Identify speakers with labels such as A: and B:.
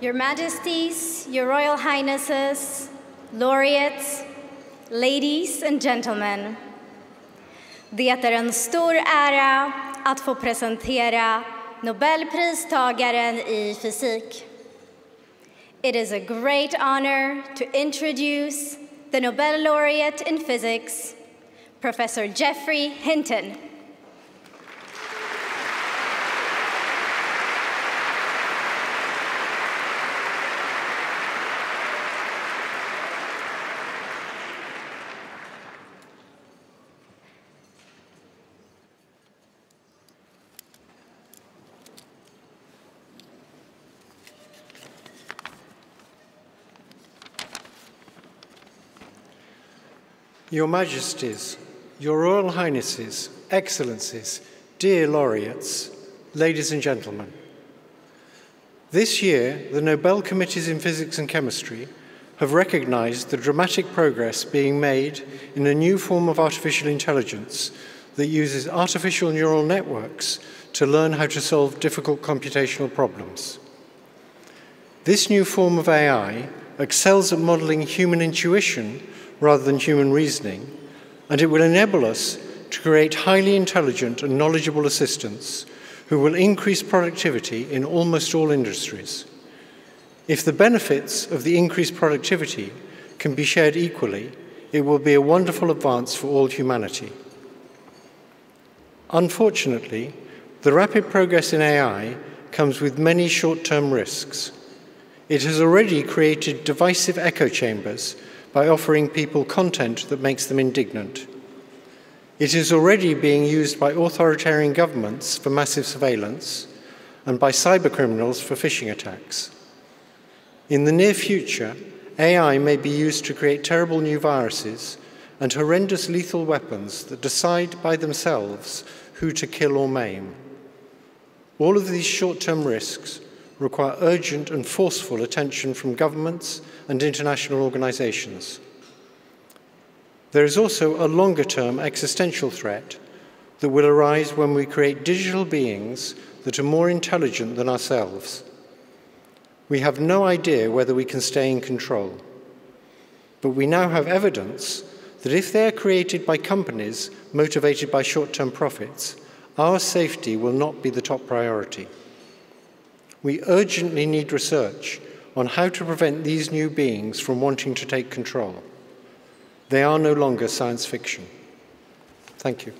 A: Your Majesties, Your Royal Highnesses, laureates, ladies and gentlemen. Det är en stor ära att få presentera Nobelpristagaren i fysik. It is a great honor to introduce the Nobel laureate in physics, Professor Geoffrey Hinton.
B: Your Majesties, Your Royal Highnesses, Excellencies, dear laureates, ladies and gentlemen. This year, the Nobel Committees in Physics and Chemistry have recognized the dramatic progress being made in a new form of artificial intelligence that uses artificial neural networks to learn how to solve difficult computational problems. This new form of AI excels at modeling human intuition rather than human reasoning, and it will enable us to create highly intelligent and knowledgeable assistants who will increase productivity in almost all industries. If the benefits of the increased productivity can be shared equally, it will be a wonderful advance for all humanity. Unfortunately, the rapid progress in AI comes with many short term risks. It has already created divisive echo chambers by offering people content that makes them indignant. It is already being used by authoritarian governments for massive surveillance and by cybercriminals for phishing attacks. In the near future, AI may be used to create terrible new viruses and horrendous lethal weapons that decide by themselves who to kill or maim. All of these short term risks require urgent and forceful attention from governments and international organizations. There is also a longer term existential threat that will arise when we create digital beings that are more intelligent than ourselves. We have no idea whether we can stay in control. But we now have evidence that if they are created by companies motivated by short term profits, our safety will not be the top priority. We urgently need research on how to prevent these new beings from wanting to take control. They are no longer science fiction. Thank you.